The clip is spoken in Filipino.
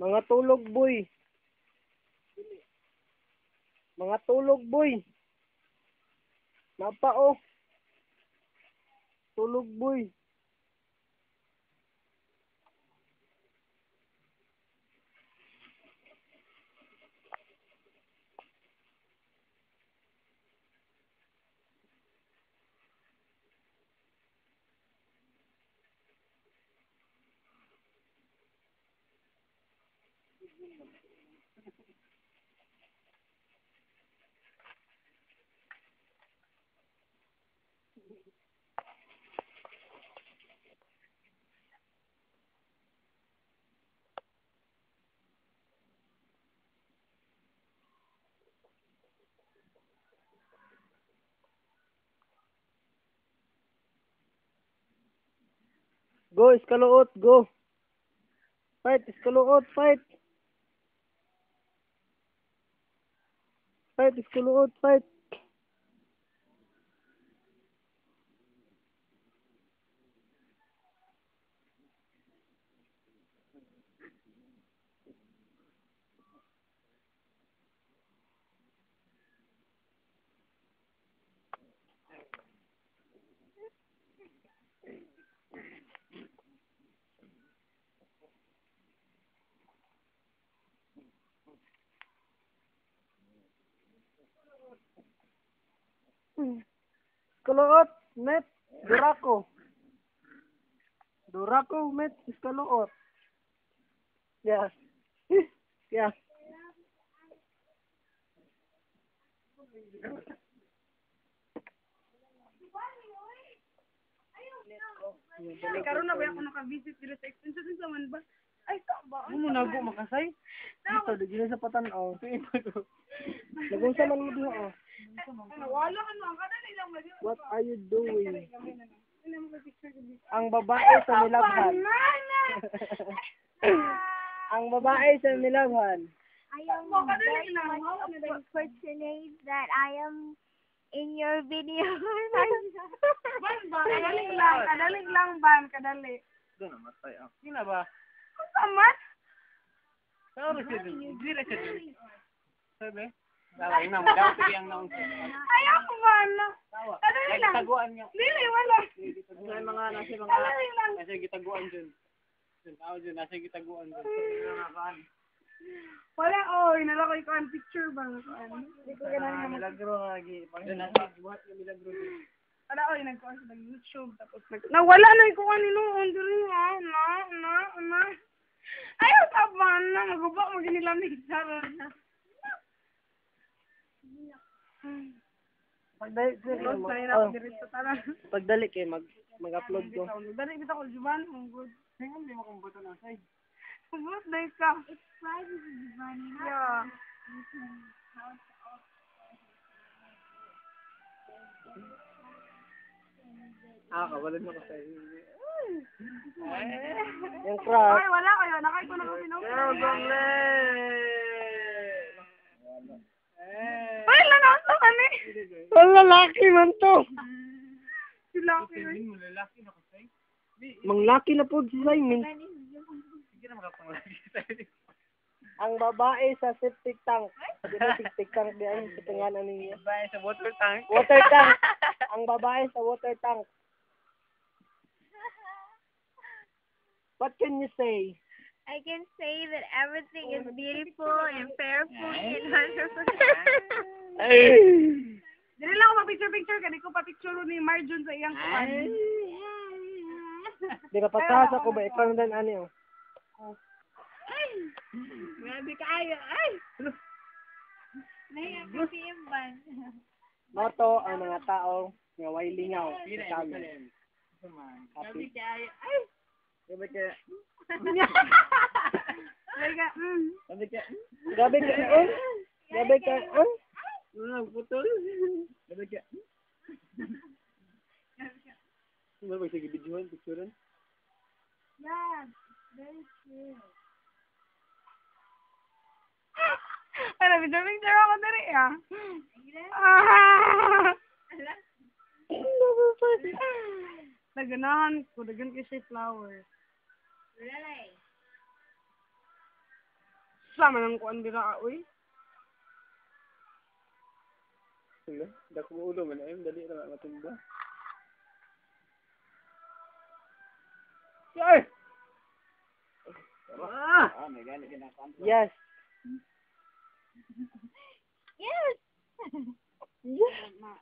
Mga tulog boy. Mga tulog boy. Napa oh. Tulog boy. Go, iskaluot, go. Fight, iskaluot, fight. Fight, iskaluot, fight. Iskaluot, met, durako. Durako, met, iskaluot. Yeah. yeah. Ay, karon na ba ako naka-visit dito sa extension sa man ba? Ay, sa ba? Ano mo nago makasay? Dito, di gina sa patanaw. Nagunsa man mo diha oh. Wala ka no, ang kada nilang mali. What are you doing? Ano ko? Ang babae sa nilabhan. Ang babae sa nilabhan. I am very much mali. fortunate that I am in your video. Ban ba? Kadaling lang, kadaling lang ban, kadali. Doon namatay ah. Gina ba? Kamat? Sao ba ang na? Tawa. Kadali lang. Taguan niya. Dili, wala. Nasa mga nasa mga Kadali lang. nasa gitaguan dun. Dun, tao dun, nasa gitaguan. Nakakaan. Wala, oy, nalakoy ko ang picture ba? Ano? Hindi ko naman. milagro nga gi. Pag nasa buhat yung milagro dun. Wala, oy, nagkuhan sa YouTube. Tapos nag... Nawala na yung kuha ni Noon. Dili nga, na, na, na. Ayaw sa ba na, maguba mo ginilamig sa na. Pagdali, Close na yun ako oh, pagdali kay mag mag-upload ko. Dali, bita ko, Juban. Ang good. Tingnan mo kung buto na. Ang good, dahil ka. It's Friday, Giovanni. Yeah. Ah, kawalan mo kasi. Yung Ay, craft. wala kayo. Nakay ko na kami ng Girl, gongle! Ay, lanaw sa kani. Ang lalaki man to. Sila ko Sabihin mo, lalaki na kasi. Manglaki na po si Simon. Sige na makapanglaki sa'yo. Ang babae sa septic tank. Septic tank di ay sa tinganan ninyo? Babae sa water tank. Water tank. Ang babae sa water tank. What can you say? I can say that everything is beautiful and fairful and wonderful. Dili lang ako mag-picture-picture. Kani ko pa picture ni Marjun sa iyang kuwan. Di ba patras ako ba? Ikaw na din ano yun? Grabe kayo. Ay! Naiyak ko si Imban. Moto ang mga tao nga way lingaw sa kami. Happy. kayo. Ay! Sabi ka, Ay ka, mm. sabi ka, gabi ka, oh, gabi ka, oh, ano, putol. Gabi ka, ano ba sige videohan, picturean? Yeah, very true. Ano, picture-picture ako dali ah. Ah! Naganahan ko, dagan kasi flower. Really? Sa man ang kuan dira oy. Sige, dako ulo man ayun dali ra matumba. Ay! Ah! Yes. Yes! Na,